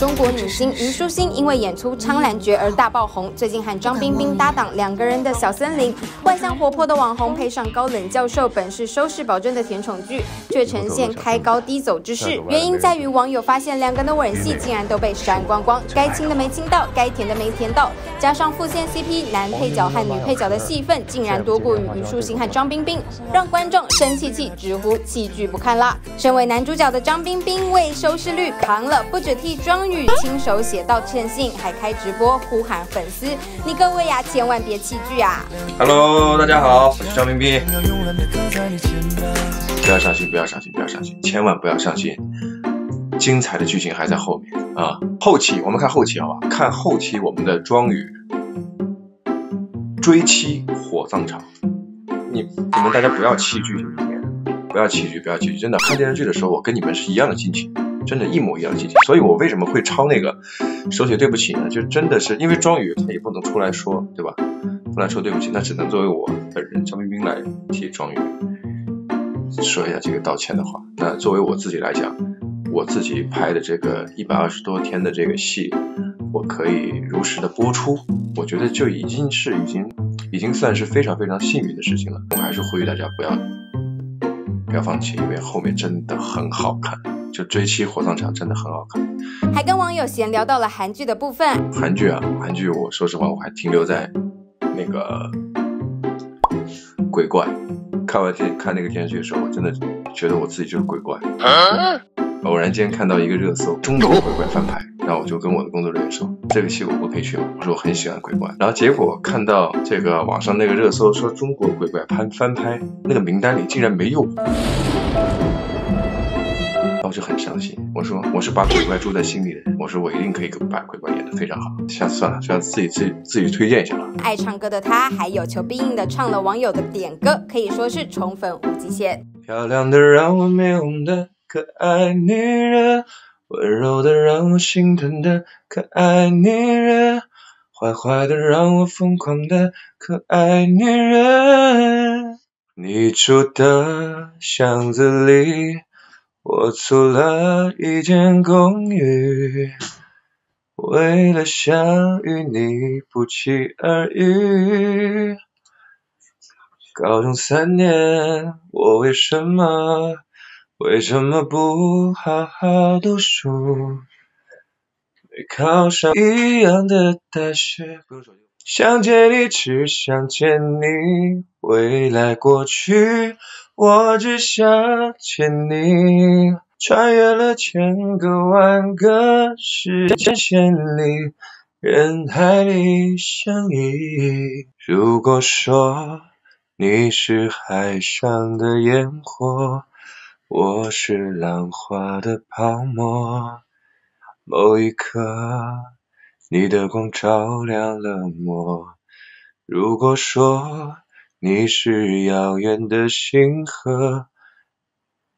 中国女星虞书欣因为演出《苍兰诀》而大爆红，最近和张彬彬搭档两个人的小森林，外向活泼的网红配上高冷教授，本是收视保证的甜宠剧，却呈现开高低走之势。原因在于网友发现两个人的吻戏竟然都被删光光，该亲的没亲到，该甜的没甜到，加上副线 CP 男配角和女配角的戏份竟然多过于虞书欣和张彬彬，让观众生气气直呼剧不看了。身为男主角的张彬彬为收视率扛了，不止替庄宇亲手写道歉信，还开直播呼喊粉丝：“你各位呀，千万别弃剧啊！” Hello，大家好，我是张彬彬。不要伤心，不要伤心，不要伤心，千万不要伤心。精彩的剧情还在后面啊！后期我们看后期好吧？看后期我们的庄宇追妻火葬场。你你们大家不要弃剧，不要弃剧，不要弃剧。真的看电视剧的时候，我跟你们是一样的心情，真的，一模一样的心情。所以我为什么会抄那个手写对不起呢？就真的是因为庄宇他也不能出来说，对吧？不能说对不起，那只能作为我本人张冰冰来替庄宇说一下这个道歉的话。那作为我自己来讲，我自己拍的这个一百二十多天的这个戏，我可以如实的播出，我觉得就已经是已经。已经算是非常非常幸运的事情了。我还是呼吁大家不要不要放弃，因为后面真的很好看。就追妻火葬场真的很好看。还跟网友闲聊到了韩剧的部分。韩剧啊，韩剧，我说实话，我还停留在那个鬼怪。看完电看那个电视剧的时候，我真的觉得我自己就是鬼怪。偶然间看到一个热搜，中国鬼怪翻拍。然后我就跟我的工作人员说，这个戏我不可以去吗？我说我很喜欢鬼怪。然后结果看到这个网上那个热搜说中国鬼怪翻翻拍，那个名单里竟然没有，那我就很伤心。我说我是把鬼怪住在心里的人，我说我一定可以把鬼怪演得非常好。下次算了，下次自己自己自己推荐一下吧。爱唱歌的他，还有求必应的唱了网友的点歌，可以说是宠粉无极限。漂亮的让我面红的可爱女人。温柔的让我心疼的可爱女人，坏坏的让我疯狂的可爱女人。你住的巷子里，我租了一间公寓，为了想与你不期而遇。高中三年，我为什么？为什么不好好读书？没考上一样的大学。想见你，只想见你。未来过去，我只想见你。穿越了千个万个时间线里，人海里相依。如果说你是海上的烟火。我是浪花的泡沫，某一刻，你的光照亮了我。如果说你是遥远的星河，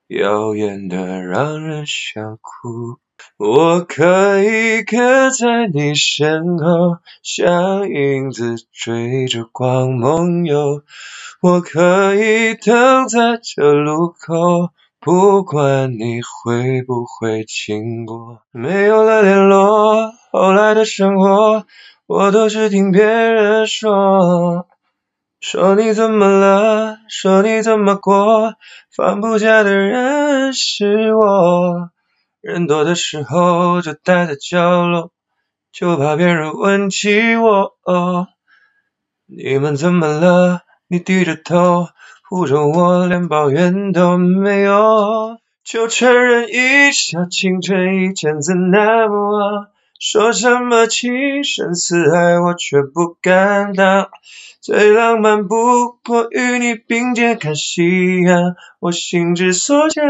遥远的让人想哭，我可以跟在你身后，像影子追着光梦游。我可以等在这路口。不管你会不会经过，没有了联络，后来的生活我都是听别人说。说你怎么了？说你怎么过？放不下的人是我。人多的时候就待在角落，就怕别人问起我。你们怎么了？你低着头。护着我，连抱怨都没有，就承认一笑倾城，一见怎那么忘？说什么情深似海，我却不敢当。最浪漫不过与你并肩看夕阳，我心之所向，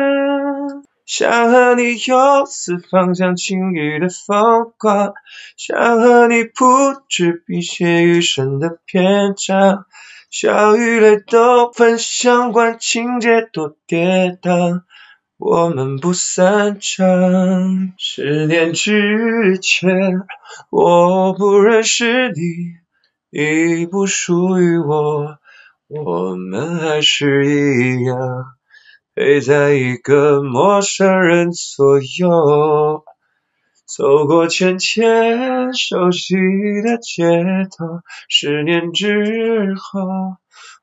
想和你游四方，向晴雨的风光，想和你铺纸笔写余生的篇章。笑与泪都分享管，情节多跌宕，我们不散场。十年之前，我不认识你，你不属于我，我们还是一样陪在一个陌生人左右，走过渐渐熟悉的街头。十年之后，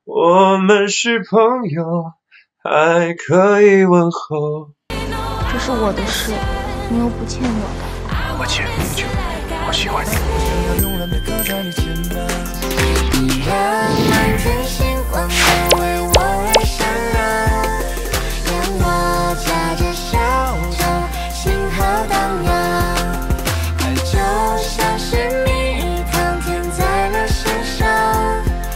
我们是朋友，还可以问候。这是我的事，你又不欠我。的